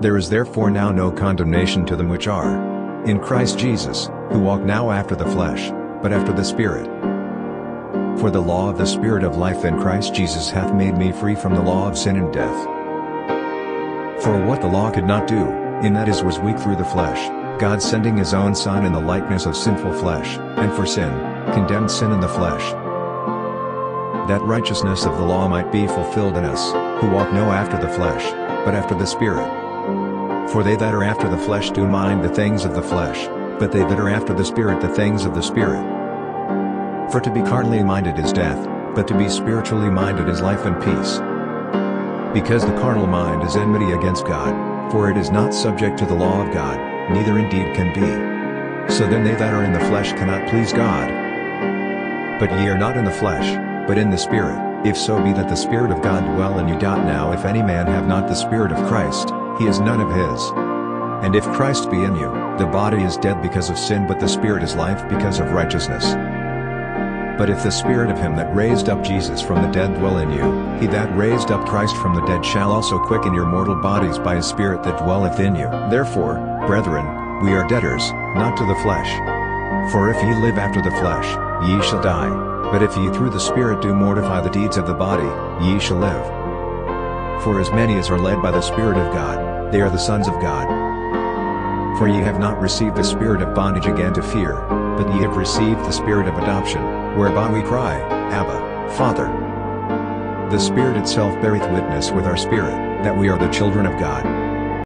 There is therefore now no condemnation to them which are in Christ Jesus, who walk now after the flesh, but after the Spirit. For the law of the Spirit of life in Christ Jesus hath made me free from the law of sin and death. For what the law could not do, in that is was weak through the flesh, God sending his own Son in the likeness of sinful flesh, and for sin, condemned sin in the flesh. That righteousness of the law might be fulfilled in us, who walk no after the flesh, but after the Spirit. For they that are after the flesh do mind the things of the flesh, but they that are after the Spirit the things of the Spirit. For to be carnally minded is death, but to be spiritually minded is life and peace. Because the carnal mind is enmity against God, for it is not subject to the law of God, neither indeed can be. So then they that are in the flesh cannot please God. But ye are not in the flesh, but in the Spirit, if so be that the Spirit of God dwell in you. Now if any man have not the Spirit of Christ, he is none of his. And if Christ be in you, the body is dead because of sin but the Spirit is life because of righteousness. But if the Spirit of him that raised up Jesus from the dead dwell in you, he that raised up Christ from the dead shall also quicken your mortal bodies by his Spirit that dwelleth in you. Therefore, brethren, we are debtors, not to the flesh. For if ye live after the flesh, ye shall die, but if ye through the Spirit do mortify the deeds of the body, ye shall live. For as many as are led by the Spirit of God, they are the sons of God. For ye have not received the spirit of bondage again to fear, but ye have received the spirit of adoption, whereby we cry, Abba, Father. The Spirit itself beareth witness with our spirit, that we are the children of God.